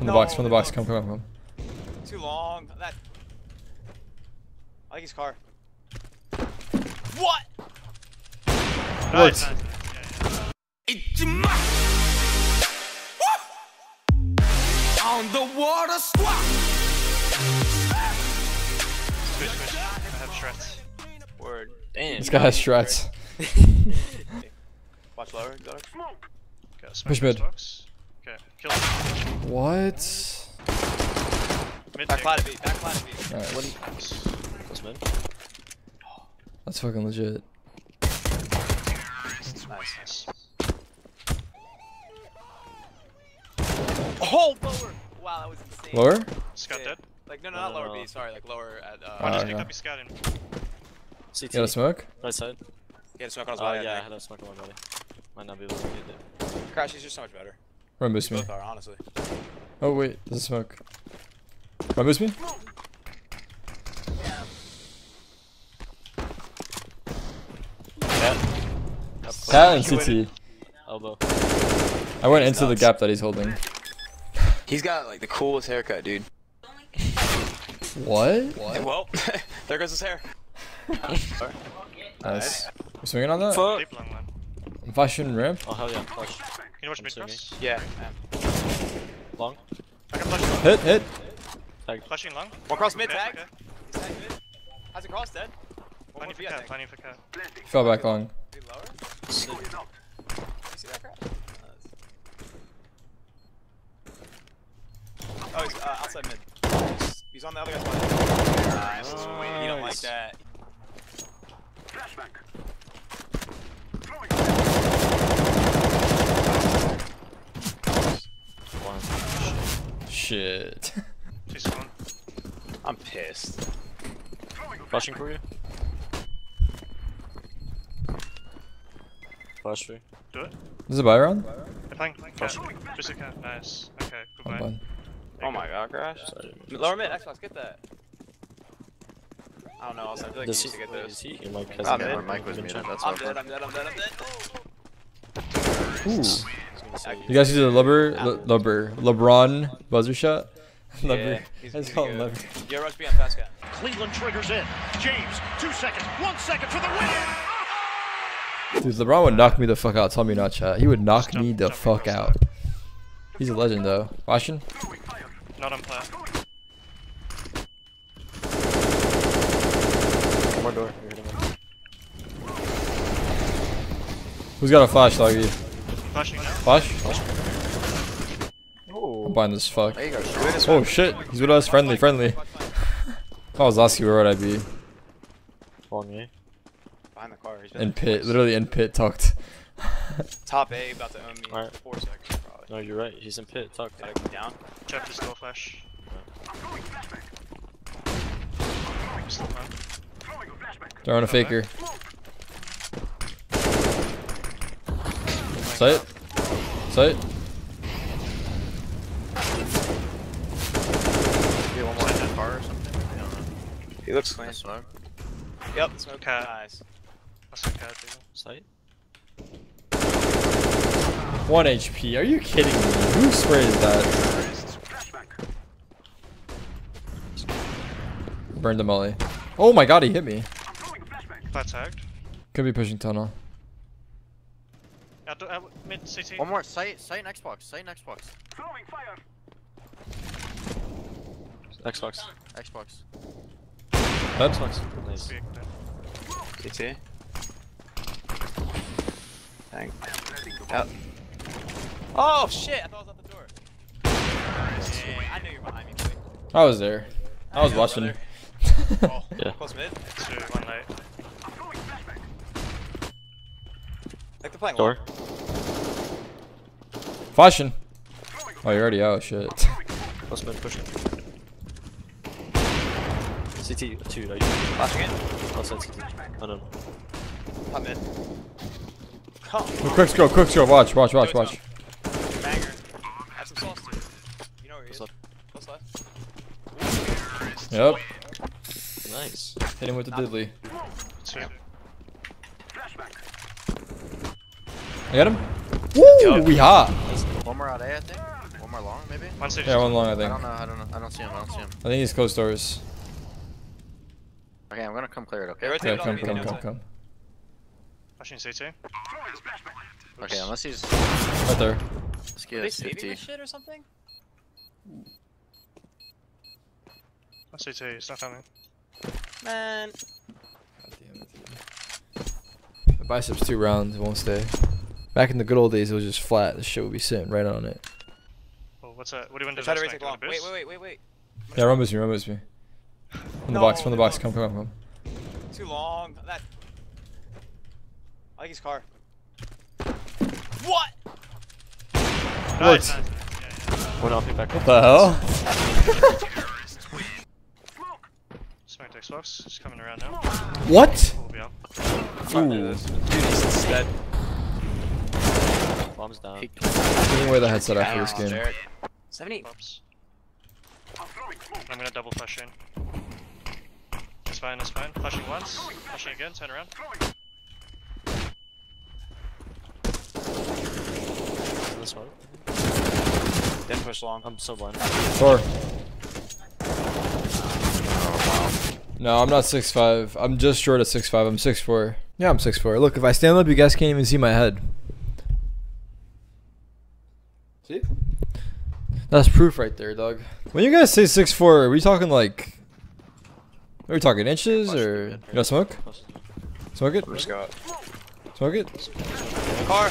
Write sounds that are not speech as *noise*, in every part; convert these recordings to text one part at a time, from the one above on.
From the No, box, from the box. Come, come, come. Too long. That. I like his car. What? Nice. What? nice. Yeah, yeah. On the water squat. Switch, switch. I have shreds. Word. Damn. This guy has struts. *laughs* Watch lower. Go. Okay, smash Push this mid. box. Okay, kill him. What? Mid Back take. B. Back flat of B. Nice. Close mid. That's fucking legit. Nice. Nice. Oh, lower. Wow, that was insane. Lower? Scout Yeah. dead. Like no, no, No, not no, lower no. B. Sorry, like lower at. Uh, One Uh, just yeah. picked up his scouting. CT. You got a smoke? Right side. he had a smoke on his Oh body. yeah, I I had a smoke on my body. Might not be able to get it. Crash, he's just so much better. Run boost me. Both are, honestly. Oh wait, there's a smoke. Run boost me? Cat. Cat and CT. Elbow. I went into the gap that he's holding. He's got like the coolest haircut, dude. What? Hey, well, *laughs* there goes his hair. Nice. You swinging on that? Fuck. Deep long one. I'm flashing ramp. Oh hell yeah. Flash. Can you watch I'm mid cross? Yeah. man. Long. I can flash long. Hit, hit. Tag. Flashing long. One cross mid tag. okay. He's tag mid. Has a cross dead. One Planning more for B, I cat, think. planning for cat. Fell back long. Be lower. Sick. You see that crap? Oh, he's uh, outside mid. He's, he's on the other guy's body. Nice. You don't like Nice. that. One. Shit. I'm pissed. Flashing for you. Flash for you. Do it. This is a buy round? I'm playing cat. Just a cat. Nice. Okay, goodbye. Oh my god, Crash. Sorry. Lower mid, Xbox, get that. I don't know, also, I feel like Does you he? need to wait, get is those. he? Your mic has I'm dead. a was muted, that's I'm dead, I'm dead, I'm dead, I'm dead. Ooh. I was gonna say, You guys see the Lubber, Le- Lubber, LeBron buzzer shot? Lubber. Yeah, he's, Let's he's call him good. Lubber. Yeah, rush B on fast cat. Cleveland triggers in. James, two seconds, one second for the win. Dude, LeBron would knock me the fuck out. Tell me not chat. He would knock Jump- me the jump fuck across out. He's a legend though. Watching? Not on plat. One more door. You're hitting him. Who's got a flash, doggy? Flashing now. Flash? I'm Oh. blind as fuck. There you go. Oh shit, he's with us. Friendly, friendly. If I was Lasky, where would I be? Long A. Behind the car. He's been In pit, twice. literally in pit, tucked. *laughs* Top A, about to own me. Alright. Four seconds, probably. No, you're right. He's in pit. Talk. Did I go down? Jeff is still flash. Still plan. Throwing a faker. Sight. Sight. Get one more in that car or something. I don't know. He looks clean. That's smoke. Yep, smoke. Cat. Nice. That's a cat, dude. Sight. One HP. Are you kidding me? Who sprayed that? Burned the molly. Oh my god, he hit me. Plat tagged. Could be pushing tunnel. Do- uh, mid CT. One more. Sight, sight and Xbox. Sight and Xbox. Xbox. Xbox. Dead? Xbox. Nice. Big, CT. Dang. Yep. Oh shit! I thought I was at the door. Dang, I knew you were behind me. Quick. I was there. I was Yeah, watching. Oh, *laughs* Yeah. Close mid. two, one late. Like they're playing Door. Flashing. Oh, you're already out. Shit. Close mid. Pushing. CT. Uh, two. Are you? Flashing oh, in. Outside CT. Oh no. Top mid. Come. Oh, quick go, quick go. Watch, watch, watch, watch. Banger. Have some sauce too. You know where he is. What's left. Yep. Nice. Hit him with the diddly. Two. I got him. Woo! We hot. One more out A, I think. One more long, maybe? One city. Yeah, one long, I think. I don't know, I don't know. I don't see him, I don't see him. I think he's closed doors. Okay, I'm gonna come clear it, okay? Yeah, Yeah, rotate come, on me, come, no come, time. come. Flashing CT. Okay, unless he's... Right there. Let's Are they saving this shit or something? One CT, it's not coming. Man. The biceps two rounds, it won't stay. Back in the good old days, it was just flat. The shit would be sitting right on it. Oh, what's that? What do you want to do? Try to next, retake long. Wait, wait, wait, wait, wait. Yeah, run with me, run with me. From the box, from the box. Come, come, come, come. Too long. That. I like his car. What? boost? Worked. Nice, nice. Yeah, yeah. Off your back. What the hell? Smoked Xbox. Just coming around now. What? We'll be up. Ooh. Dude, he's dead. Bombs down. Peek. Give me away the headset after this game. 70. Pops. I'm gonna double flash in. That's fine, that's fine. Flashing once, flashing again, turn around. This one. Didn't push long. I'm so blind. Four. No, I'm not 6'5". I'm just short of 6'5". I'm 6'4". Yeah, I'm 6'4". Look, if I stand up, you guys can't even see my head. See? That's proof right there, dog. When you guys say 6'4", are we talking like... Are we talking inches, or... You got smoke? Smoke it? Let's. Smoke it? Car.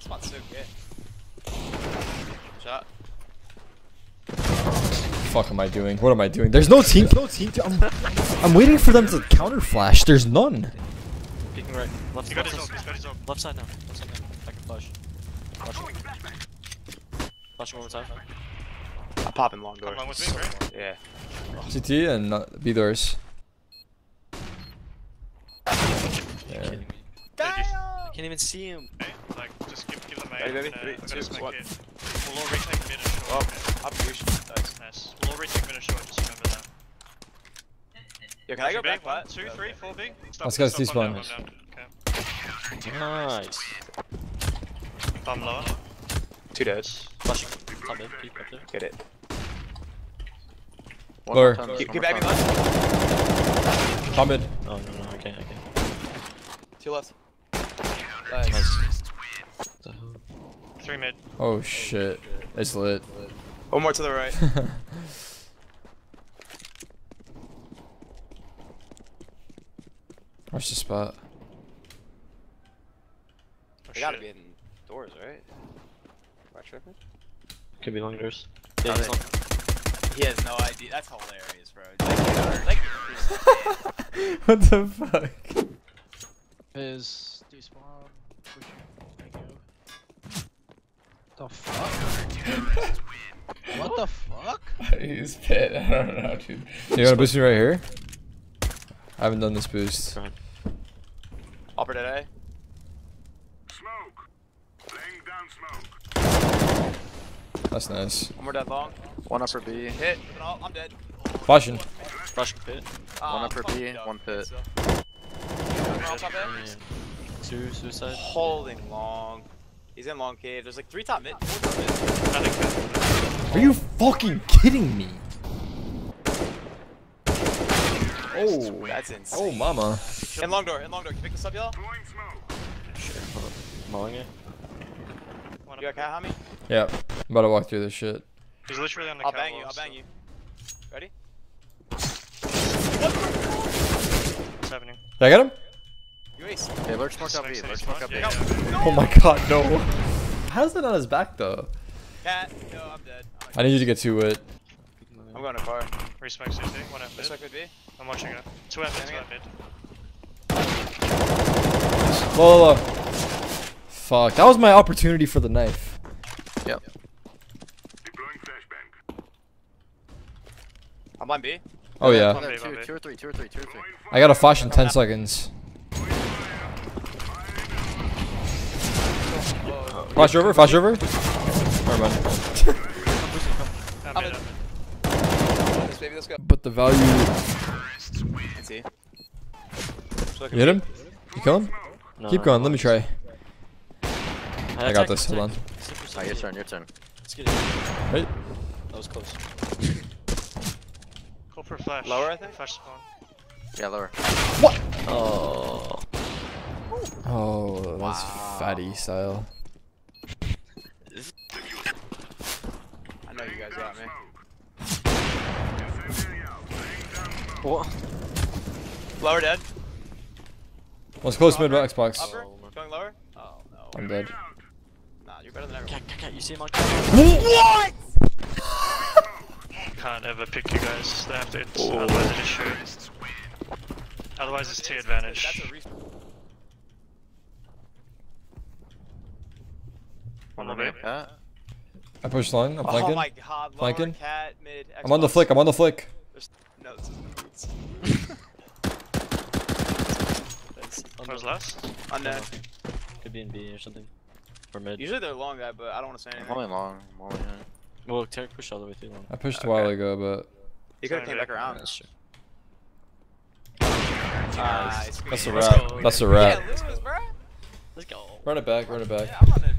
Spot's so good. Shot. Fuck am I doing? What am I doing? There's no team. No team. I'm, I'm waiting for them to counter flash. There's none. Peeking right. Left, He left, left, he's got his ult. left side now. Left side now. I can flash. Flashing. Flashing one more time. I'm popping long door. Come along with me, right? Yeah. CT and not B doors. You're Yeah. kidding me. I can't even see him. Okay, like, just give, give them a Ready, ready? I'm gonna, two, one. it. We'll all retake mid and short. Oh, up push. Nice. Nice. We'll all retake mid and short, just remember that. Yo, can I go Two back big, one, two, three, four big. Stop, Let's go stop, C-spawn. bomb down, bomb down. Nice. Okay. Bomb lower. Two dead. Flashing. Top mid. Peek up there. Get it. One Lower. more time, Keep, one keep bagging left. Top mid. Oh, no, no, I can't, I can't. Two left. Nice. Nice. The hell? Three mid. Oh shit. It's lit. One more to the right. *laughs* Watch the spot. Oh, They gotta shit. be in doors, right? Am I tripping? Could be long doors. Yeah, Are he's long. He has no idea. That's hilarious, bro. Like, like, *laughs* what the fuck? Is despawn pushing Echo. The fuck? what the fuck? *laughs* He's pit. *laughs* I don't know, dude. You wanna boost me right here? I haven't done this boost. Go ahead. upper dead A. That's nice. One more dead long. One upper B, Hit. with an ult. I'm dead. Flashing. Flashing pit. Ah, One upper fucking B, dumb. one pit. So- One ult top A. Yeah. Two suicide. Holding long. He's in long cave. There's like three top mid. Four top mid. Nothing. Are you fucking kidding me? Oh. That's insane. Oh mama. In long door. In long door. Can you pick this up, y'all? Shit. hold up. Mowing it. One You up. got cat on me? Yeah. I'm about to walk through this shit. He's literally on the I'll bang you. I'll bang you. Ready? What's happening? Did I get him? You ace. Okay, lurch smoke up Smack B, lurch spawn? smoke up B. Yeah, yeah. Oh my god, no. How's that on his back though? Cat. No, I'm dead. I'm, I need you to get to it. I'm going to car. Resmack CT. One F This mid. one could be. I'm watching it. Two F mid, two Bang F mid. Low, low, low. Fuck. That was my opportunity for the knife. Yep. Deploying flashbang. I'm on B. Oh yeah. One there, One B, two, two or three, two or three, two or three. I got a flash in 10 seconds. Flash over, flash over. Never mind. I'm mid, I'm mid. This baby, let's go. But the value. You hit him? You kill him? No, Keep no, going, no. let me try. I got this, hold on. Attack. Super Alright, your turn, your turn. Let's get it. Right? That was close. *laughs* Go for flash. Lower, I think? Flash spawn. Yeah, lower. What? Oh. Oh, oh that's Wow. fatty style. I know you guys got me. What? Lower dead. One's close mid Xbox. Upper. Oh. Going lower. Oh no. I'm dead. Nah, you're better than everyone. Cat, cat, cat, you see him on Can't ever pick you guys. They have to. Otherwise it is shoot. Otherwise it's T advantage. That's a respawn. One more B. Yeah. I pushed long. I'm Oh my god, lower Flanking. cat, mid, Xbox. I'm on the flick. I'm on the flick. There's... No, this isn't boots. That's Where's last? Unknown. Could be in B or something. Or mid. Usually they're long guy, but I don't want to say I'm anything. only long. I'm only in. Well, Tarik pushed all the way through long. I pushed a while ago, but He could have came Sorry, back around. That's true. Nice. that's a wrap. That's a Yeah, wrap. Bro. Let's go. Run it back. Run it back. Yeah, I'm running.